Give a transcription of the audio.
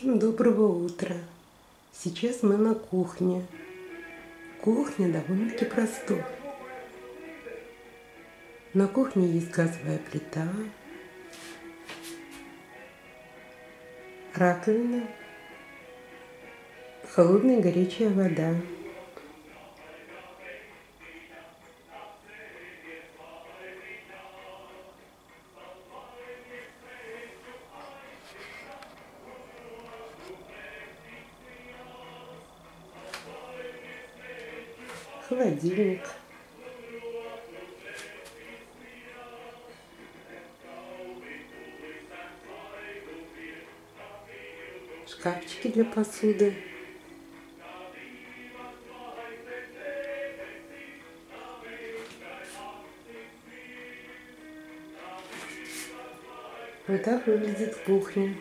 Всем доброго утра. Сейчас мы на кухне. Кухня довольно-таки простой. На кухне есть газовая плита, раковина, холодная горячая вода. Холодильник. Шкафчики для посуды. Вот так выглядит кухня.